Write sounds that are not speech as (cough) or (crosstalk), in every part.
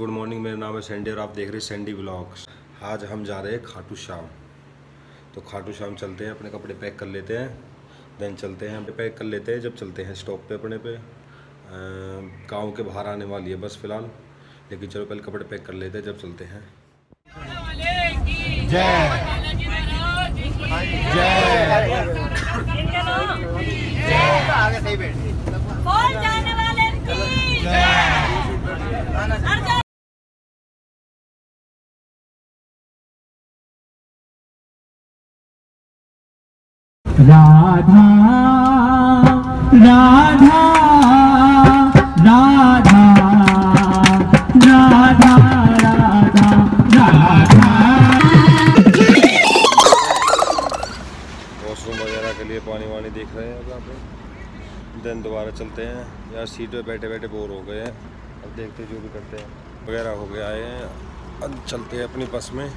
Good morning मेरा नाम है सैंडी और आप देख रहे हैं सैंडी ब्लॉग्स आज हम जा रहे हैं खाटू श्याम। तो खाटू श्याम चलते हैं अपने कपड़े पैक कर लेते हैं देन चलते हैं पैक कर लेते हैं जब चलते हैं स्टॉप पे अपने पे। गाँव के बाहर आने वाली है बस फ़िलहाल लेकिन चलो पहले कपड़े पैक कर लेते हैं जब चलते हैं। जय। जय। कौन राधा राधा राधा राधा राधा राधा वॉशरूम वगैरह के लिए पानी वानी देख रहे हैं यहाँ पे। देन दोबारा चलते हैं। यार सीट पे बैठे बैठे बोर हो गए हैं। अब देखते जो भी करते हैं। वगैरह हो आए हैं। अब चलते हैं अपनी बस में।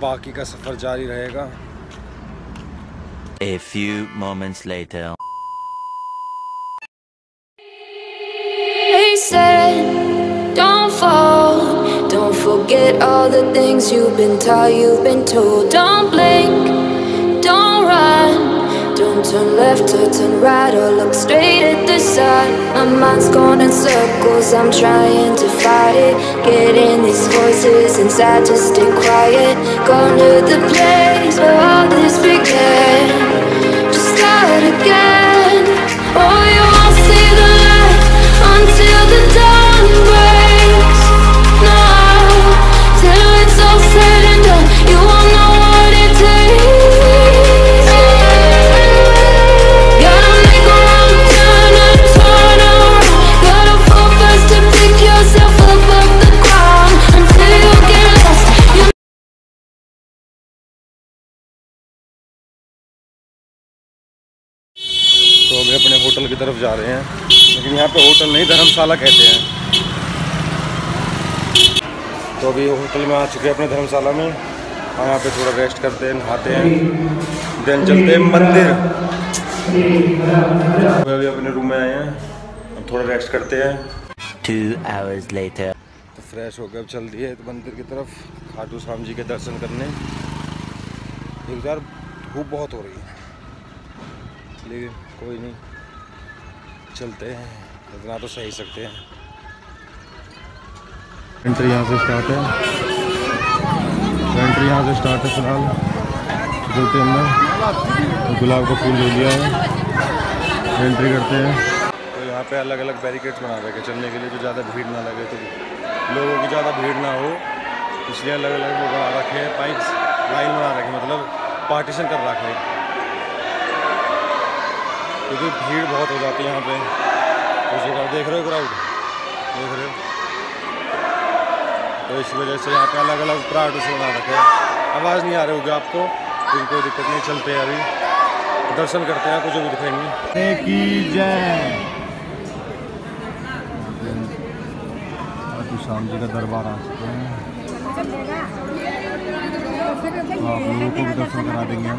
बाकी का सफ़र जारी रहेगा। A few moments later. They said, don't fall. Don't forget all the things you've been taught, you've been told. Don't blink, don't run. Don't turn left or turn right or look straight at the sun. My mind's going in circles, I'm trying to fight it. Getting these voices inside to stay quiet. Gone to the place where all this began again तरफ़ जा रहे हैं। लेकिन यहाँ पे hotel नहीं धर्मशाला कहते हैं। तो अभी होटल में आ चुके हैं अपने धर्मशाला में। और यहाँ पे थोड़ा रेस्ट करते हैं नहाते हैं। देन चलते हैं मंदिर। अभी अभी अपने रूम में आए हैं। अब थोड़ा रेस्ट करते हैं। Two hours later. तो फ्रेश हो गए अब चल दिए तो मंदिर की तरफ़ खाटू श्याम जी के दर्शन करने। एक धूप बहुत हो रही है। लेकिन कोई नहीं। चलते हैं। इतना तो सही सकते हैं। एंट्री यहाँ से स्टार्ट है। एंट्री यहाँ से स्टार्ट है फ़िलहाल। चलते अंदर। गुलाब का फूल ले लिया है। एंट्री करते हैं। तो यहाँ पे अलग अलग बैरिकेड्स बना रखे चलने के लिए जो ज़्यादा भीड़ ना लगे तो लोगों की ज़्यादा भीड़ ना हो। इसलिए अलग अलग वो बना रखे हैं। पाइप्स लाइन बना रखे मतलब पार्टीशन कर रखे हैं। क्योंकि भीड़ बहुत हो जाती है यहाँ पे। उस जगह देख रहे हो क्राउड देख रहे हो? तो इस वजह से यहाँ पे अलग अलग पार्टीशन बना रखे हैं। आवाज़ नहीं आ रही होगी आपको लेकिन कोई दिक्कत नहीं चलते हैं अभी। दर्शन करते हैं कुछ भी दिखाएँगे। की जय खाटू जी का दरबार आ चुके हैं। तो आप लोगों को भी दर्शन करा देंगे। हम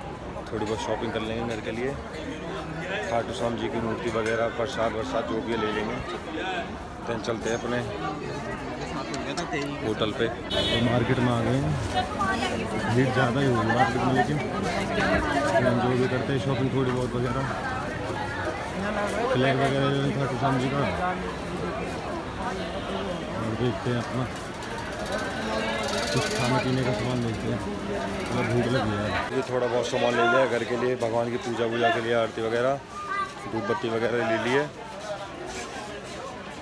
थोड़ी बहुत शॉपिंग कर लेंगे घर के लिए। खाटू श्याम जी की मूर्ति वगैरह, प्रसाद वरसाद जो भी ले लेंगे। देन चलते हैं अपने होटल पे। तो मार्केट में आ गए भीड़ ज़्यादा ही होगी मार्केट में, लेकिन हम जो भी करते हैं शॉपिंग थोड़ी बहुत वगैरह। फ्लैग वगैरह खाटू श्याम जी का। और देखते हैं अपना। कुछ खाने पीने का सामान लेते हैं। मतलब भूख लगी है। ये थोड़ा बहुत सामान ले लिया, घर के लिए, भगवान की पूजा वूजा के लिए, आरती वगैरह, धूप बत्ती वगैरह ले लिए।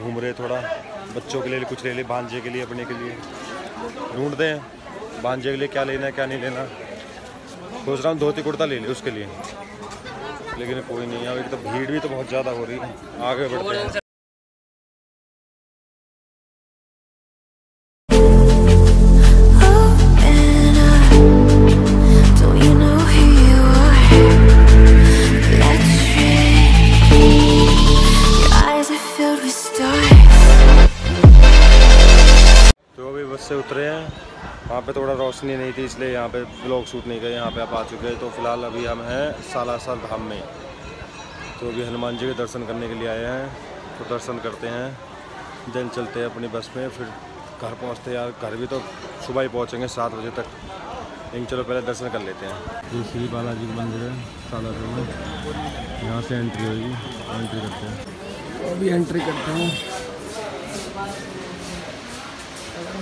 घूम रहे थोड़ा, बच्चों के लिए कुछ ले लिए, भांजे के लिए अपने के लिए। ढूंढते हैं भांजे के लिए क्या लेना है, क्या नहीं लेना। सोच रहा हूँ धोती कुर्ता ले लिया उसके लिए। लेकिन कोई नहीं है अभी तो भीड़ भी तो बहुत ज़्यादा हो रही है। आगे बढ़ते हैं। उतरे हैं। वहाँ पे थोड़ा रोशनी नहीं थी इसलिए यहाँ पे ब्लॉग शूट नहीं गए यहाँ पे आप आ चुके हैं तो फ़िलहाल अभी हम हैं सालासर धाम में। तो अभी हनुमान जी के दर्शन करने के लिए आए हैं। तो दर्शन करते हैं दिन चलते हैं अपनी बस में फिर घर पहुँचते यार घर भी तो सुबह ही पहुँचेंगे सात बजे तक। लेकिन चलो पहले दर्शन कर लेते हैं। ये श्री बालाजी का मंदिर है सालासर में। यहाँ से एंट्री होगी एंट्री करते हैं। अभी एंट्री करते हैं।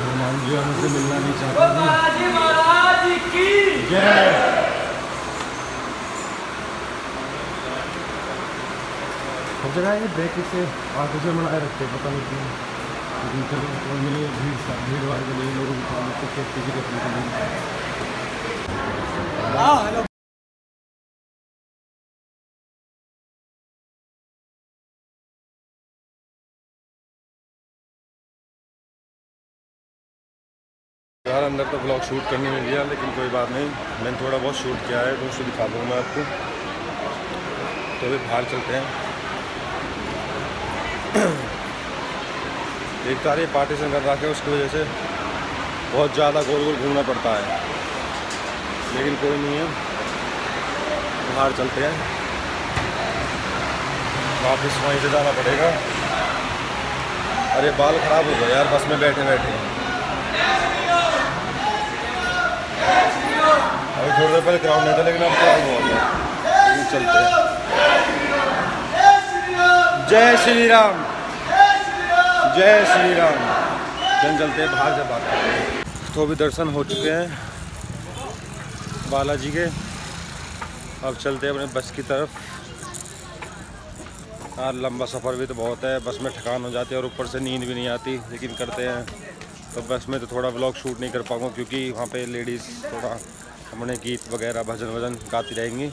हनुमान जी हमसे मिलना नहीं चाहते जय। हर जगह ये ब्रेक से आर्टिफिशियल बनाए रखते हैं पता नहीं क्यों। लेकिन चलो कोई मिले भीड़ सा- भीड़ भाड़ के लिए लोगों को सेफ्टी की रखने यार अंदर तो ब्लॉग शूट करने नहीं दिया, लेकिन कोई बात नहीं। मैंने थोड़ा बहुत शूट किया है तो उसे दिखा दूँगा मैं आपको। तो अभी बाहर चलते हैं। (clears throat) एक तार पार्टीशन कर रखा है, उसकी वजह से बहुत ज़्यादा गोल गोल घूमना पड़ता है। लेकिन कोई नहीं है। बाहर चलते हैं। वापस वहीं से जाना पड़ेगा। अरे बाल ख़राब हो गए यार, बस में बैठे बैठे अभी थोड़ी देर पहले क्राउड नहीं था, लेकिन अब क्राउड है लेकिन चलते जय श्री राम जय श्री राम जन चलते हैं, बाहर से बात करते हैं। तो अभी दर्शन हो चुके हैं बालाजी के। अब चलते हैं अपने बस की तरफ़। यार लंबा सफ़र भी तो बहुत है, बस में थकान हो जाती है और ऊपर से नींद भी नहीं आती, लेकिन करते हैं। तो बस मैं तो थोड़ा ब्लॉग शूट नहीं कर पाऊँगा क्योंकि वहाँ पे लेडीज़ थोड़ा हमने गीत वगैरह भजन वज़न गाती रहेंगी।